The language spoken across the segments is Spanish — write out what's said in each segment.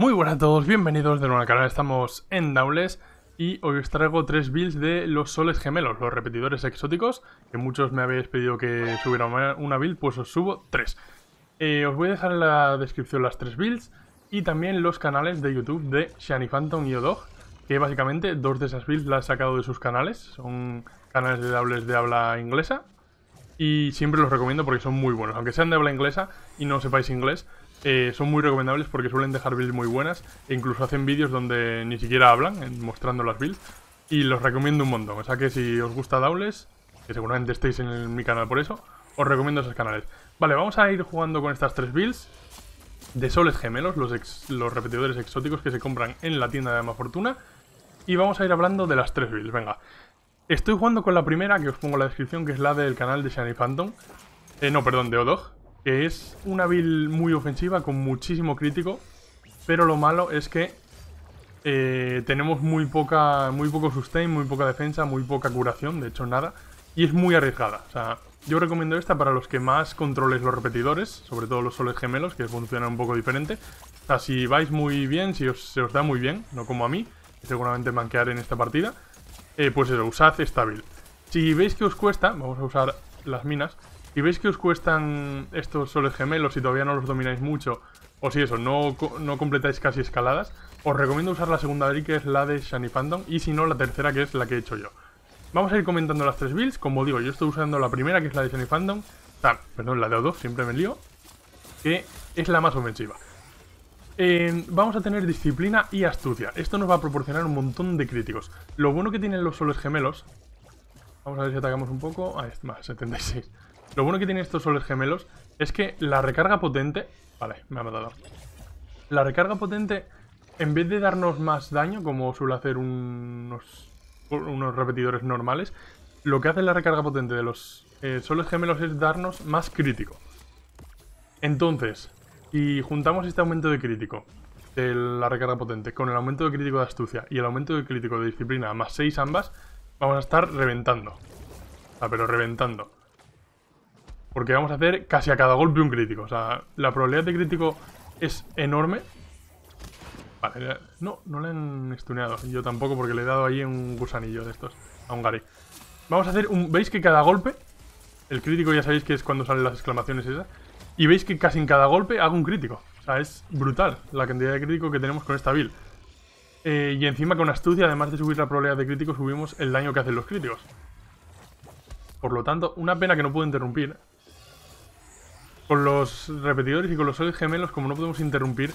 Muy buenas a todos, bienvenidos de nuevo al canal, estamos en Daules y hoy os traigo tres builds de los soles gemelos, los repetidores exóticos, que muchos me habéis pedido que subiera una build, pues os subo tres. Eh, os voy a dejar en la descripción las tres builds y también los canales de YouTube de Shani Phantom y Odog, que básicamente dos de esas builds las he sacado de sus canales, son canales de Daules de habla inglesa y siempre los recomiendo porque son muy buenos, aunque sean de habla inglesa y no sepáis inglés, eh, son muy recomendables porque suelen dejar builds muy buenas e incluso hacen vídeos donde ni siquiera hablan, mostrando las builds. Y los recomiendo un montón. O sea que si os gusta Daules, que seguramente estéis en mi canal por eso, os recomiendo esos canales. Vale, vamos a ir jugando con estas tres builds de soles gemelos, los, los repetidores exóticos que se compran en la tienda de Ama Fortuna. Y vamos a ir hablando de las tres builds, venga. Estoy jugando con la primera, que os pongo en la descripción, que es la del canal de Shiny Phantom. Eh, no, perdón, de Odog que es una build muy ofensiva con muchísimo crítico, pero lo malo es que eh, tenemos muy poca muy poco sustain, muy poca defensa, muy poca curación, de hecho nada, y es muy arriesgada. O sea, yo recomiendo esta para los que más controles los repetidores, sobre todo los soles gemelos, que funcionan un poco diferente. O sea, si vais muy bien, si se os da muy bien, no como a mí, seguramente manquear en esta partida, eh, pues eso, usad esta build. Si veis que os cuesta, vamos a usar las minas, y veis que os cuestan estos soles gemelos y todavía no los domináis mucho, o si eso, no, no completáis casi escaladas, os recomiendo usar la segunda build que es la de Shiny Phantom y si no la tercera que es la que he hecho yo. Vamos a ir comentando las tres builds, como digo, yo estoy usando la primera que es la de Shiny Phantom, perdón, la de O2, siempre me lío, que es la más ofensiva. Eh, vamos a tener disciplina y astucia. Esto nos va a proporcionar un montón de críticos. Lo bueno que tienen los soles gemelos... Vamos a ver si atacamos un poco... Ahí está, 76. Lo bueno que tienen estos soles gemelos es que la recarga potente... Vale, me ha matado. La recarga potente, en vez de darnos más daño, como suele hacer unos, unos repetidores normales, lo que hace la recarga potente de los eh, soles gemelos es darnos más crítico. Entonces, si juntamos este aumento de crítico de la recarga potente con el aumento de crítico de astucia y el aumento de crítico de disciplina más 6 ambas, vamos a estar reventando. Ah, pero reventando. Porque vamos a hacer casi a cada golpe un crítico. O sea, la probabilidad de crítico es enorme. Vale, no, no le han estuneado. Yo tampoco porque le he dado ahí un gusanillo de estos. A un Gary. Vamos a hacer un... ¿Veis que cada golpe... El crítico ya sabéis que es cuando salen las exclamaciones esas. Y veis que casi en cada golpe hago un crítico. O sea, es brutal la cantidad de crítico que tenemos con esta build. Eh, y encima con astucia, además de subir la probabilidad de crítico, subimos el daño que hacen los críticos. Por lo tanto, una pena que no puedo interrumpir. Con los repetidores y con los soles gemelos, como no podemos interrumpir,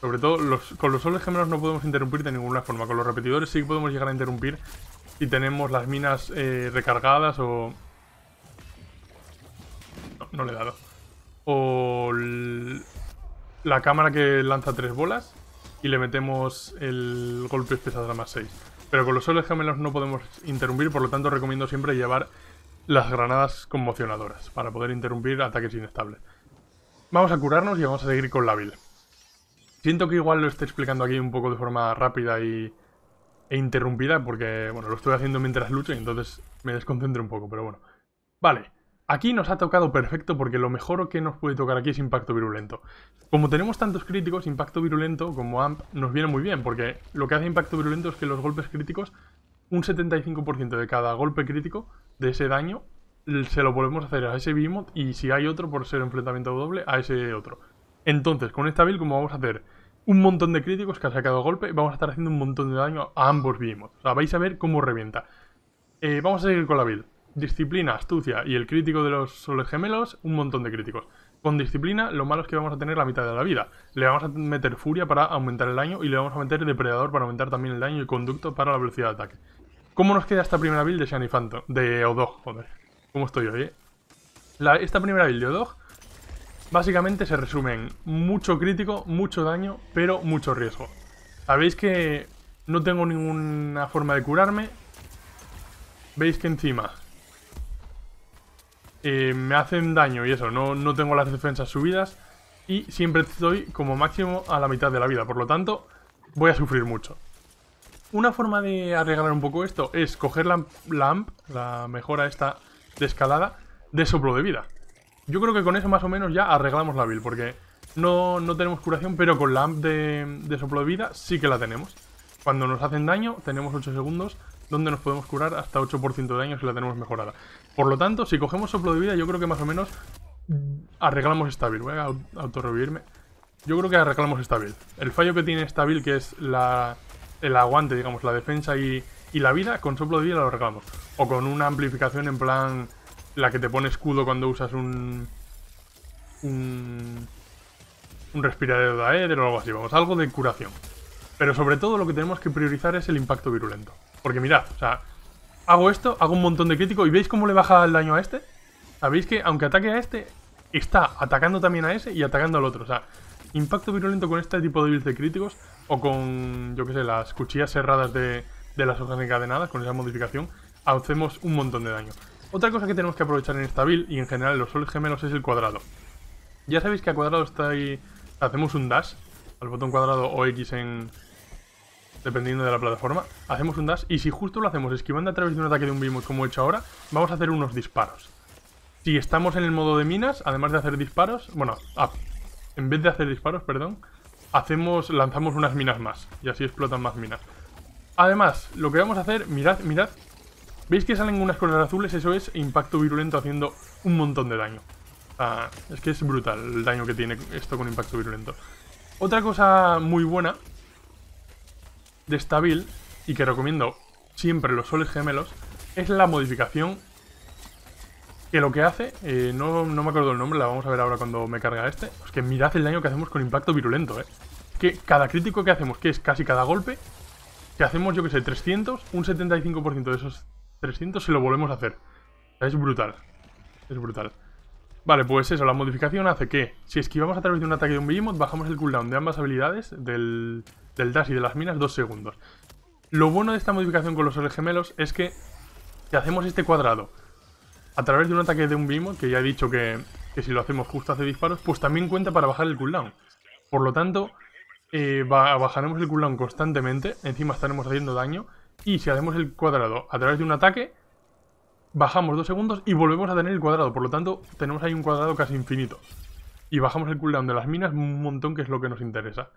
sobre todo con los soles gemelos no podemos interrumpir de ninguna forma. Con los repetidores sí podemos llegar a interrumpir si tenemos las minas eh, recargadas o... No, no le he dado. O la cámara que lanza tres bolas y le metemos el golpe especial a más 6. Pero con los soles gemelos no podemos interrumpir, por lo tanto recomiendo siempre llevar las granadas conmocionadoras para poder interrumpir ataques inestables. Vamos a curarnos y vamos a seguir con la build. Siento que igual lo estoy explicando aquí un poco de forma rápida y, e interrumpida porque, bueno, lo estoy haciendo mientras lucho y entonces me desconcentro un poco, pero bueno. Vale, aquí nos ha tocado perfecto porque lo mejor que nos puede tocar aquí es impacto virulento. Como tenemos tantos críticos, impacto virulento como AMP nos viene muy bien porque lo que hace impacto virulento es que los golpes críticos un 75% de cada golpe crítico de ese daño se lo podemos hacer a ese Behemoth y si hay otro por ser enfrentamiento doble a ese otro. Entonces, con esta build, como vamos a hacer un montón de críticos que ha sacado golpe, vamos a estar haciendo un montón de daño a ambos Behemoth. O sea, vais a ver cómo revienta. Eh, vamos a seguir con la build. Disciplina, astucia y el crítico de los soles gemelos, un montón de críticos. Con disciplina, lo malo es que vamos a tener la mitad de la vida. Le vamos a meter furia para aumentar el daño y le vamos a meter depredador para aumentar también el daño y conducto para la velocidad de ataque. ¿Cómo nos queda esta primera build de Shiny Phantom? De Odog, joder. ¿Cómo estoy hoy, eh? esta primera build de Odog básicamente se resume en mucho crítico, mucho daño, pero mucho riesgo. Sabéis que no tengo ninguna forma de curarme. Veis que encima eh, me hacen daño y eso, no, no tengo las defensas subidas. Y siempre estoy como máximo a la mitad de la vida, por lo tanto voy a sufrir mucho. Una forma de arreglar un poco esto es coger la, AMP, la mejora esta de escalada, de soplo de vida. Yo creo que con eso más o menos ya arreglamos la build, porque no, no tenemos curación, pero con la amp de, de soplo de vida sí que la tenemos. Cuando nos hacen daño, tenemos 8 segundos donde nos podemos curar hasta 8% de daño si la tenemos mejorada. Por lo tanto, si cogemos soplo de vida, yo creo que más o menos arreglamos esta build. Voy a autorrevivirme. Yo creo que arreglamos esta build. El fallo que tiene esta build, que es la, el aguante, digamos, la defensa y, y la vida, con soplo de vida lo arreglamos. O con una amplificación en plan la que te pone escudo cuando usas un... un un respirador de aire o algo así, vamos, algo de curación. Pero sobre todo lo que tenemos que priorizar es el impacto virulento. Porque mirad, o sea, hago esto, hago un montón de crítico y ¿veis cómo le baja el daño a este? Sabéis que aunque ataque a este, está atacando también a ese y atacando al otro. O sea, impacto virulento con este tipo de builds de críticos o con, yo qué sé, las cuchillas cerradas de, de las hojas encadenadas, con esa modificación, hacemos un montón de daño. Otra cosa que tenemos que aprovechar en esta build y en general en los soles gemelos es el cuadrado. Ya sabéis que a cuadrado está ahí hacemos un dash al botón cuadrado o X en... Dependiendo de la plataforma, hacemos un dash y si justo lo hacemos esquivando a través de un ataque de un beam como he hecho ahora, vamos a hacer unos disparos. Si estamos en el modo de minas, además de hacer disparos, bueno, en vez de hacer disparos, perdón, hacemos, lanzamos unas minas más y así explotan más minas. Además, lo que vamos a hacer, mirad, mirad, ¿veis que salen unas cosas azules? Eso es impacto virulento haciendo un montón de daño. Ah, es que es brutal el daño que tiene esto con impacto virulento. Otra cosa muy buena de esta build, y que recomiendo siempre los soles gemelos, es la modificación que lo que hace, eh, no, me acuerdo el nombre, la vamos a ver ahora cuando me carga este, es que mirad el daño que hacemos con impacto virulento, eh. Que cada crítico que hacemos, que es casi cada golpe, que hacemos, yo que sé, 300, un 75% de esos 300 se lo volvemos a hacer. Es brutal. Es brutal. Vale, pues eso, la modificación hace que si esquivamos a través de un ataque de un Behemoth, bajamos el cooldown de ambas habilidades, del, del dash y de las minas, dos segundos. Lo bueno de esta modificación con los gemelos es que si hacemos este cuadrado a través de un ataque de un Behemoth, que ya he dicho que, si lo hacemos justo hace disparos, pues también cuenta para bajar el cooldown. Por lo tanto, eh, bajaremos el cooldown constantemente, encima estaremos haciendo daño, y si hacemos el cuadrado a través de un ataque, bajamos dos segundos y volvemos a tener el cuadrado. Por lo tanto, tenemos ahí un cuadrado casi infinito. Y bajamos el cooldown de las minas un montón, que es lo que nos interesa.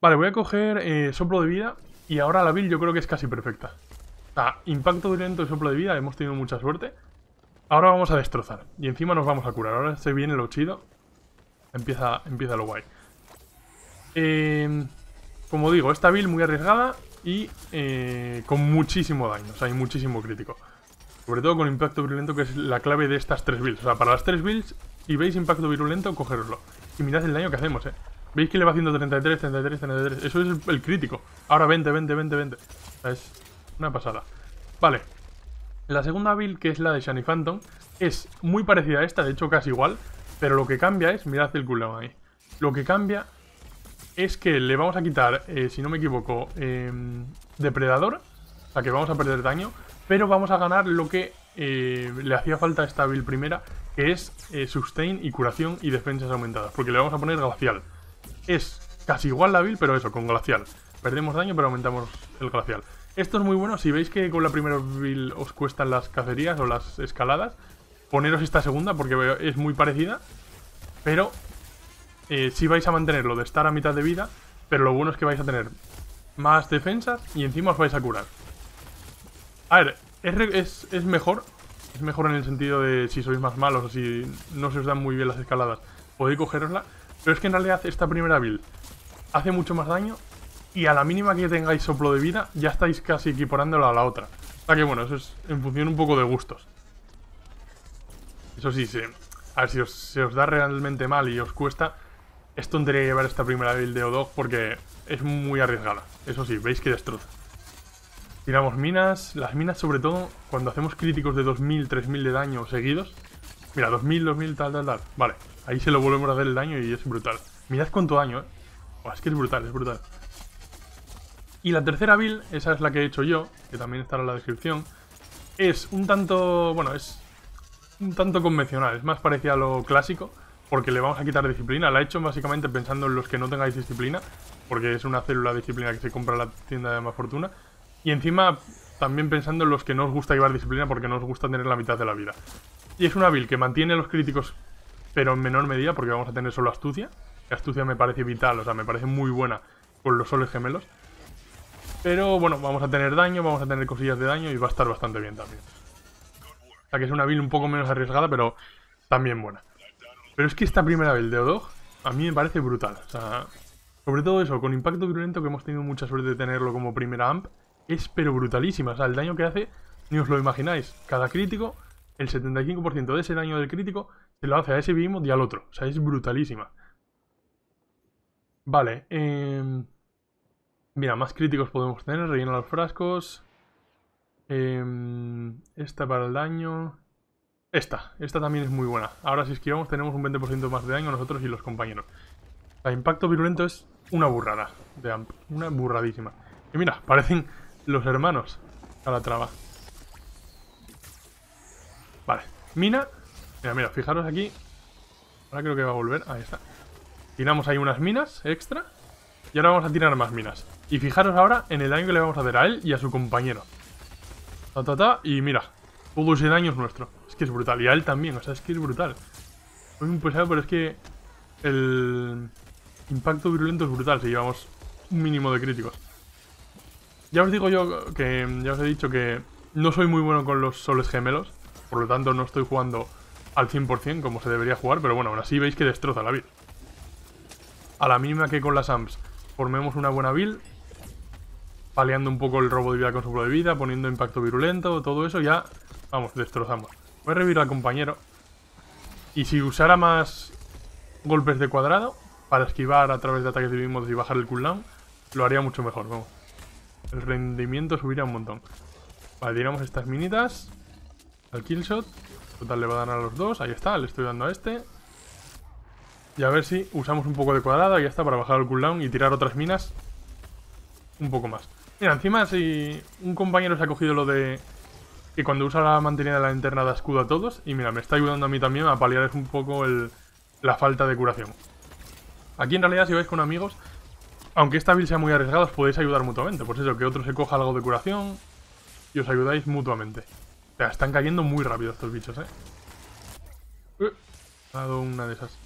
Vale, voy a coger eh, soplo de vida. Y ahora la build yo creo que es casi perfecta. Impacto violento y soplo de vida, hemos tenido mucha suerte. Ahora vamos a destrozar. Y encima nos vamos a curar. Ahora se viene lo chido. Empieza, empieza lo guay. Eh, como digo, esta build muy arriesgada y eh, con muchísimo daño. O sea, hay muchísimo crítico. Sobre todo con impacto virulento, que es la clave de estas tres builds. O sea, para las tres builds, si veis impacto virulento, cogeroslo. Y mirad el daño que hacemos, ¿eh? Veis que le va haciendo 33, 33, 33. Eso es el crítico. Ahora 20, 20, 20, 20. es una pasada. Vale. La segunda build, que es la de Shiny Phantom, es muy parecida a esta, de hecho casi igual. Pero lo que cambia es, mirad el cooldown ahí. Lo que cambia es que le vamos a quitar, eh, si no me equivoco, eh, depredador. O sea, que vamos a perder daño. Pero vamos a ganar lo que eh, le hacía falta a esta build primera, que es eh, sustain y curación y defensas aumentadas. Porque le vamos a poner glacial. Es casi igual la build, pero eso, con glacial. Perdemos daño, pero aumentamos el glacial. Esto es muy bueno, si veis que con la primera build os cuestan las cacerías o las escaladas, poneros esta segunda porque es muy parecida, pero eh, si vais a mantenerlo de estar a mitad de vida, pero lo bueno es que vais a tener más defensas y encima os vais a curar. A ver, es, es, mejor. Es mejor en el sentido de si sois más malos o si no se os dan muy bien las escaladas, podéis cogerosla. Pero es que en realidad esta primera build hace mucho más daño y a la mínima que tengáis soplo de vida ya estáis casi equiparándola a la otra. O sea que bueno, eso es en función un poco de gustos. Eso sí, sí. A ver, si os, se os da realmente mal y os cuesta, es tontería llevar esta primera build de Odog porque es muy arriesgada. Eso sí, veis que destroza. Tiramos minas. Las minas, sobre todo, cuando hacemos críticos de 2000, 3000 de daño seguidos. Mira, 2000, 2000, tal, tal, tal. Vale, ahí se lo volvemos a hacer el daño y es brutal. Mirad cuánto daño, eh. es que es brutal, es brutal. Y la tercera build, esa es la que he hecho yo, que también estará en la descripción. Es un tanto, bueno, es un tanto convencional, es más parecida a lo clásico, porque le vamos a quitar disciplina. La he hecho básicamente pensando en los que no tengáis disciplina, porque es una célula disciplina que se compra en la tienda de más fortuna. Y encima también pensando en los que no os gusta llevar disciplina porque no os gusta tener la mitad de la vida. Y es una build que mantiene los críticos pero en menor medida porque vamos a tener solo astucia. astucia me parece vital, o sea, me parece muy buena con los soles gemelos. Pero bueno, vamos a tener daño, vamos a tener cosillas de daño y va a estar bastante bien también. O sea que es una build un poco menos arriesgada, pero también buena. Pero es que esta primera build de Odog a mí me parece brutal. O sea, sobre todo eso, con impacto violento, que hemos tenido mucha suerte de tenerlo como primera amp, es pero brutalísima. O sea, el daño que hace, ni os lo imagináis. Cada crítico, el 75% de ese daño del crítico se lo hace a ese mismo y al otro. O sea, es brutalísima. Vale. Eh... Mira, más críticos podemos tener. Rellena los frascos. Eh... Esta para el daño. Esta. Esta también es muy buena. Ahora si esquivamos tenemos un 20% más de daño nosotros y los compañeros. El impacto virulento es una burrada. Una burradísima. Y mira, parecen los hermanos a la traba. Vale. Mina Mira, mira, fijaros aquí. Ahora creo que va a volver. Ahí está. Tiramos ahí unas minas extra. Y ahora vamos a tirar más minas. Y fijaros ahora en el daño que le vamos a hacer a él y a su compañero. Ta, ta, ta. Y mira, todo ese daño es nuestro. Es que es brutal. Y a él también, o sea, es que es brutal. Soy un pesado, pero es que el impacto virulento es brutal si llevamos un mínimo de críticos. Ya os digo yo que, ya os he dicho que no soy muy bueno con los soles gemelos. Por lo tanto, no estoy jugando al 100% como se debería jugar, pero bueno, aún así veis que destroza la build. A la mínima que con las AMPs formemos una buena build, paliando un poco el robo de vida con soplo de vida, poniendo impacto virulento, todo eso, ya, vamos, destrozamos. Voy a revivir al compañero. Y si usara más golpes de cuadrado, para esquivar a través de ataques de mismos y bajar el cooldown, lo haría mucho mejor, vamos. El rendimiento subiría un montón. Vale, tiramos estas minitas al killshot. Total, le va a dar a los dos. Ahí está, le estoy dando a este. Y a ver si usamos un poco de cuadrado. ya está, para bajar el cooldown y tirar otras minas. Un poco más. Mira, encima si un compañero se ha cogido lo de... Que cuando usa la mantenida de la linterna da escudo a todos. Y mira, me está ayudando a mí también a paliar un poco el, la falta de curación. Aquí en realidad si vais con amigos... Aunque esta build sea muy arriesgada, os podéis ayudar mutuamente. Pues eso, que otro se coja algo de curación y os ayudáis mutuamente. O sea, están cayendo muy rápido estos bichos, ¿eh? Uh, dado una de esas.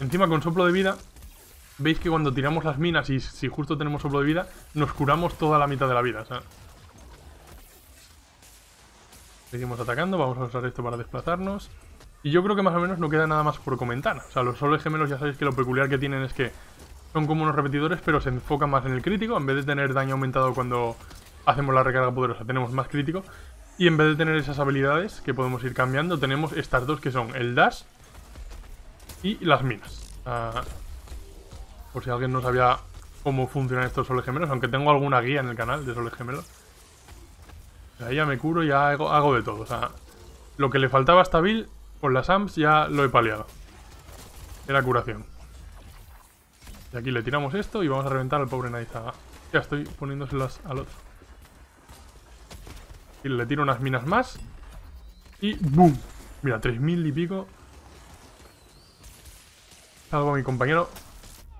Encima con soplo de vida, veis que cuando tiramos las minas y si justo tenemos soplo de vida, nos curamos toda la mitad de la vida, ¿sabes? Seguimos atacando, vamos a usar esto para desplazarnos. Y yo creo que más o menos no queda nada más por comentar. O sea, los soles gemelos ya sabéis que lo peculiar que tienen es que son como unos repetidores, pero se enfocan más en el crítico. En vez de tener daño aumentado cuando hacemos la recarga poderosa, tenemos más crítico. Y en vez de tener esas habilidades que podemos ir cambiando, tenemos estas dos que son el dash y las minas. Ah, por si alguien no sabía cómo funcionan estos soles gemelos, aunque tengo alguna guía en el canal de soles gemelos. Ahí ya me curo, ya hago, hago, de todo. O sea, lo que le faltaba a esta build, con las AMPs ya lo he paliado. Era curación. Y aquí le tiramos esto y vamos a reventar al pobre Naizaga. Ya estoy poniéndoselas al otro. Y le tiro unas minas más. Y ¡boom! Mira, 3000 y pico. Salgo a mi compañero.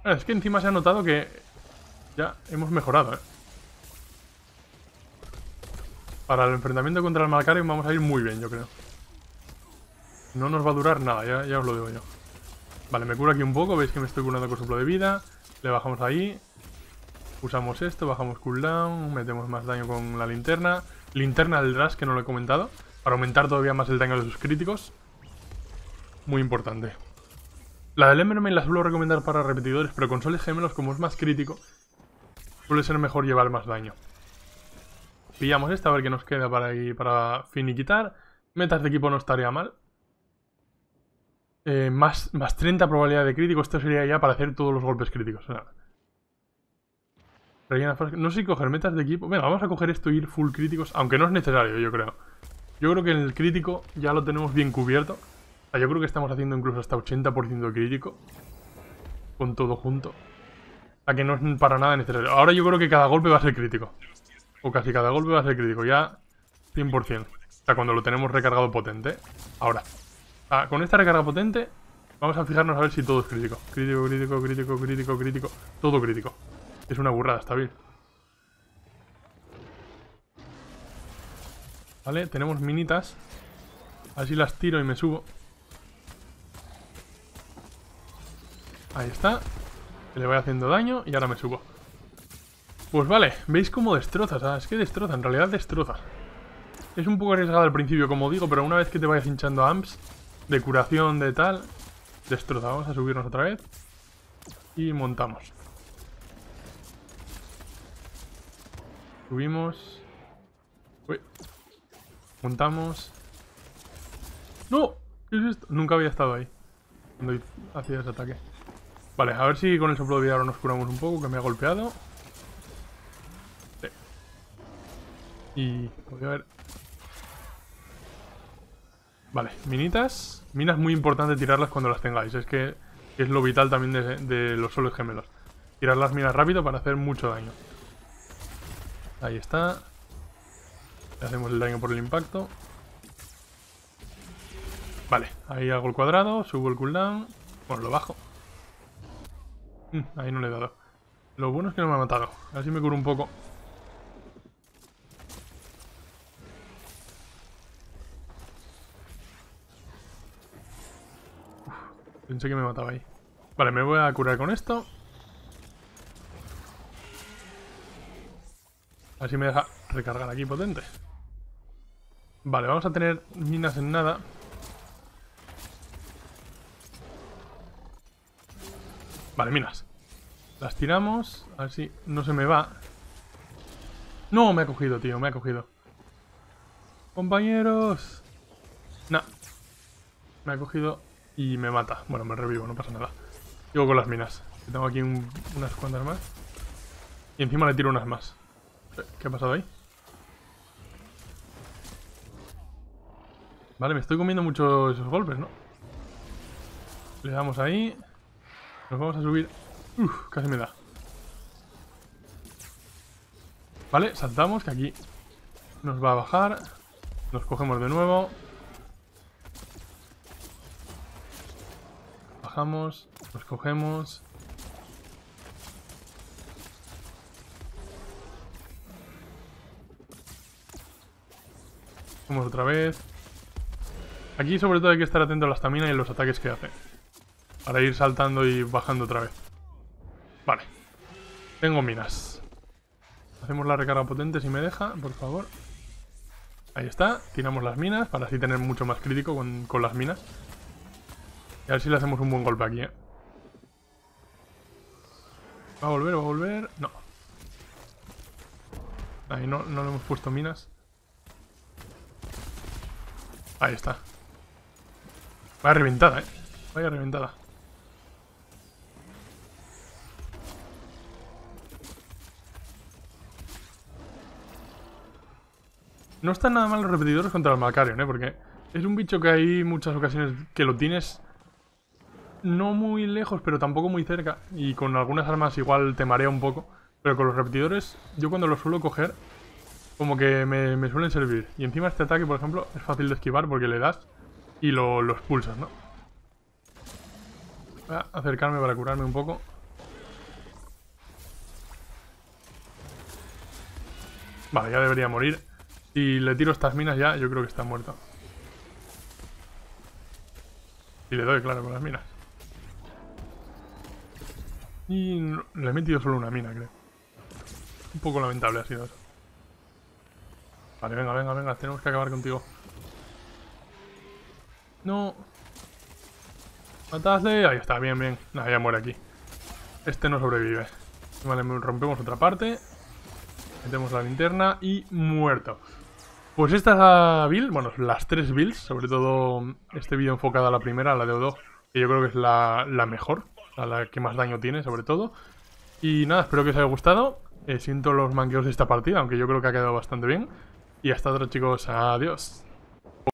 Ah, es que encima se ha notado que ya hemos mejorado, ¿eh? Para el enfrentamiento contra el Malcarion vamos a ir muy bien, yo creo. No nos va a durar nada, ya, os lo digo yo. Vale, me curo aquí un poco, veis que me estoy curando con soplo de vida. Le bajamos ahí. Usamos esto, bajamos cooldown, metemos más daño con la linterna. Linterna del Rush, que no lo he comentado, para aumentar todavía más el daño de sus críticos. Muy importante. La del Emberman la suelo recomendar para repetidores, pero con soles gemelos, como es más crítico, suele ser mejor llevar más daño. Pillamos esta, a ver qué nos queda para, para finiquitar. Metas de equipo no estaría mal. Eh, más, más 30 probabilidad de crítico, esto sería ya para hacer todos los golpes críticos. No sé si coger metas de equipo. Venga, vamos a coger esto y ir full críticos. Aunque no es necesario, yo creo. Yo creo que el crítico ya lo tenemos bien cubierto. O sea, yo creo que estamos haciendo incluso hasta 80% de crítico. Con todo junto. A que no es para nada necesario. Ahora yo creo que cada golpe va a ser crítico. O casi cada golpe va a ser crítico. Ya 100%. O sea, cuando lo tenemos recargado potente. Ahora. con esta recarga potente, vamos a fijarnos a ver si todo es crítico. Crítico, crítico, crítico, crítico, crítico. Todo crítico. Es una burrada, está bien. Vale, tenemos minitas. Así las tiro y me subo. Ahí está. Le voy haciendo daño y ahora me subo. Pues vale, veis cómo destroza, es que destroza, en realidad destroza. Es un poco arriesgado al principio, como digo, pero una vez que te vayas hinchando amps, de curación, de tal, destroza. Vamos a subirnos otra vez. Y montamos. Subimos. Uy. Montamos. ¡No! ¿Qué es esto? Nunca había estado ahí. Cuando hacía ese ataque. Vale, a ver si con el soplo de ahora nos curamos un poco, que me ha golpeado. Sí. Y voy a ver... Vale, minitas. Minas muy importante tirarlas cuando las tengáis. Es que es lo vital también de, los soles gemelos. Tirar las minas rápido para hacer mucho daño. Ahí está. Le hacemos el daño por el impacto. Vale, ahí hago el cuadrado, subo el cooldown. Bueno, lo bajo. Mm, ahí no le he dado. Lo bueno es que no me ha matado. A ver si me curo un poco. pensé que me mataba ahí. Vale, me voy a curar con esto. Así me deja recargar aquí potente. Vale, vamos a tener minas en nada. Vale, minas. Las tiramos. A ver si no se me va. No, me ha cogido, tío, me ha cogido. Compañeros. No. Me ha cogido y me mata. Bueno, me revivo, no pasa nada. Sigo con las minas. tengo aquí unas cuantas más. Y encima le tiro unas más. ¿Qué ha pasado ahí? Vale, me estoy comiendo mucho esos golpes, ¿no? Le damos ahí. Nos vamos a subir. Uf, casi me da. Vale, saltamos, que aquí nos va a bajar. Nos cogemos de nuevo. Bajamos, nos cogemos. Vamos otra vez. Aquí sobre todo hay que estar atento a la estamina y a los ataques que hace. Para ir saltando y bajando otra vez. Vale. Tengo minas. Hacemos la recarga potente si me deja, por favor. Ahí está. Tiramos las minas para así tener mucho más crítico con, con las minas. Y a ver si le hacemos un buen golpe aquí, ¿eh? ¿Va a volver? ¿Va a volver? No. Ahí no, no le hemos puesto minas. Ahí está. Vaya reventada, eh. Vaya reventada. No están nada mal los repetidores contra el Macarion, ¿eh? Porque es un bicho que hay muchas ocasiones que lo tienes no muy lejos, pero tampoco muy cerca. Y con algunas armas igual te marea un poco. Pero con los repetidores, yo cuando los suelo coger, como que me, me suelen servir. Y encima este ataque, por ejemplo, es fácil de esquivar porque le das y lo, expulsas, ¿no? Voy a acercarme para curarme un poco. Vale, ya debería morir. Si le tiro estas minas ya, yo creo que está muerto. Y le doy, claro, con las minas. Y le he metido solo una mina, creo. Un poco lamentable ha sido eso. Vale, venga, venga, venga. Tenemos que acabar contigo. No. Matadle. Ahí está, bien, bien. Nada, ya muere aquí. Este no sobrevive. Vale, rompemos otra parte. Metemos la linterna y muerto. Pues esta build, bueno, las tres builds, sobre todo este vídeo enfocado a la primera, a la de Odo, que yo creo que es la, mejor, a la que más daño tiene, sobre todo. Y nada, espero que os haya gustado. Eh, siento los manqueos de esta partida, aunque yo creo que ha quedado bastante bien. Y hasta otra, chicos. Adiós.